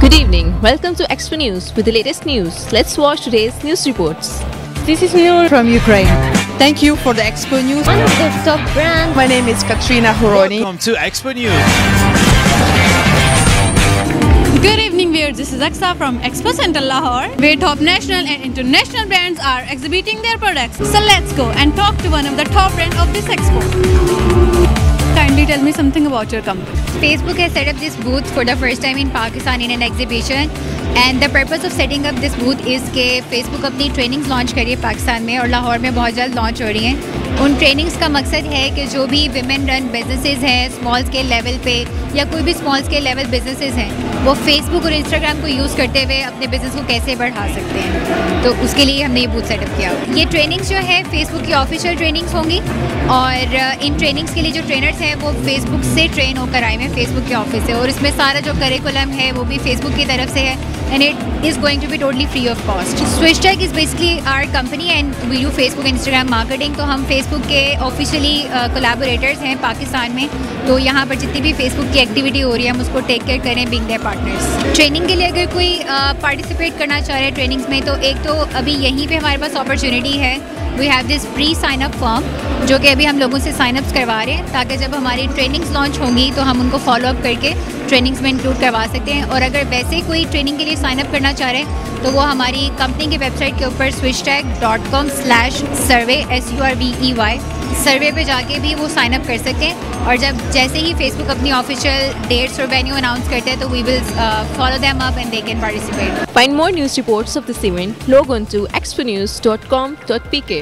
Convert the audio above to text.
Good evening. Welcome to Expo News with the latest news. Let's watch today's news reports. This is Noor from Ukraine. Thank you for the Expo News. One of the top brands. My name is Katrina Horoni. Welcome to Expo News. Good evening viewers, this is Aksa from Expo Center Lahore where top national and international brands are exhibiting their products. So let's go and talk to one of the top brands of this expo. Kindly tell me something about your company. Facebook has set up this booth for the first time in Pakistan in an exhibition and the purpose of setting up this booth is के Facebook अपनी trainings launch करी है पाकिस्तान में और लाहौर में बहुत जल्द launch हो रही हैं उन ट्रेनिंग्स का मकसद है कि जो भी विमेन रन बिजनेसेस हैं स्मॉल स्केल लेवल पे या कोई भी स्मॉल स्केल लेवल बिजनेसेस हैं, वो फेसबुक और इंस्टाग्राम को यूज़ करते हुए अपने बिज़नेस को कैसे बढ़ा सकते हैं। तो उसके लिए हमने ये बूथ सेटअप किया ये ट्रेनिंग्स जो है फेसबुक की ऑफिशियल ट्रेनिंग्स होंगी और इन ट्रेनिंग्स के लिए जो ट्रेनर्स हैं, वो फेसबुक से ट्रेन होकर आए हैं फेसबुक के ऑफ़िस से। और इसमें सारा जो करिकुलम है, वो भी फेसबुक की तरफ़ से है and it is going to be totally free of cost. SwishTech is basically our company and we do Facebook Instagram marketing तो हम Facebook के ऑफिशियली कोलेबोरेटर्स हैं पाकिस्तान में तो यहाँ पर जितनी भी फेसबुक की एक्टिविटी हो रही है हम उसको टेक केयर करें बिंग देयर पार्टनर्स ट्रेनिंग के लिए अगर कोई पार्टिसिपेट uh, करना चाह रहे हैं ट्रेनिंग्स में तो एक तो अभी यहीं पे हमारे पास अपॉर्चुनिटी है। We have this pre sign up form जो कि अभी हम लोगों से साइन अप्स करवा रहे हैं ताकि जब हमारी ट्रेनिंग्स लॉन्च होंगी तो हम उनको फॉलो अप करके ट्रेनिंग्स में इंक्लूड करवा सकते हैं और अगर वैसे कोई ट्रेनिंग के लिए साइन अप करना चाह रहे हैं तो वो हमारी कंपनी की वेबसाइट के ऊपर switch tag dot com slash survey S U R V E Y survey पे जाके भी वो साइन अप कर सकते हैं और जब जैसे ही फेसबुक अपनी ऑफिशियल डेट्स और वेन्यू अनाउंस करते हैं तो we will follow them up and they can participate Find more news reports of this event. Log on to exponews.com.pk.